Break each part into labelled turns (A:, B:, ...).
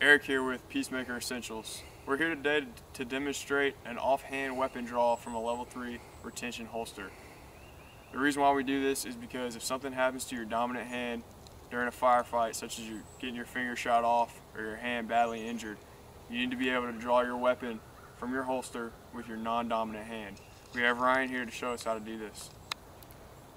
A: Eric here with Peacemaker Essentials. We're here today to demonstrate an offhand weapon draw from a level 3 retention holster. The reason why we do this is because if something happens to your dominant hand during a firefight, such as you getting your finger shot off or your hand badly injured, you need to be able to draw your weapon from your holster with your non-dominant hand. We have Ryan here to show us how to do this.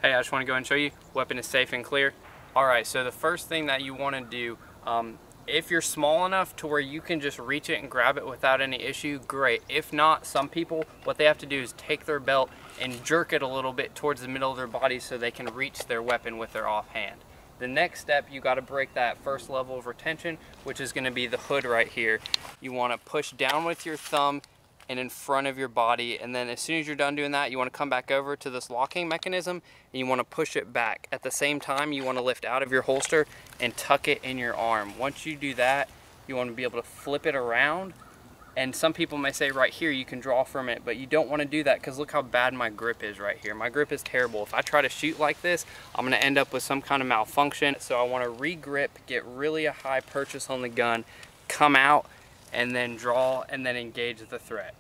B: Hey, I just want to go and show you. Weapon is safe and clear. All right, so the first thing that you want to do, um, if you're small enough to where you can just reach it and grab it without any issue, great. If not, some people, what they have to do is take their belt and jerk it a little bit towards the middle of their body so they can reach their weapon with their offhand. The next step, you gotta break that first level of retention, which is gonna be the hood right here. You wanna push down with your thumb and in front of your body. And then as soon as you're done doing that, you wanna come back over to this locking mechanism and you wanna push it back. At the same time, you wanna lift out of your holster and tuck it in your arm. Once you do that, you wanna be able to flip it around and some people may say right here you can draw from it but you don't want to do that because look how bad my grip is right here my grip is terrible if I try to shoot like this I'm gonna end up with some kind of malfunction so I want to re-grip get really a high purchase on the gun come out and then draw and then engage the threat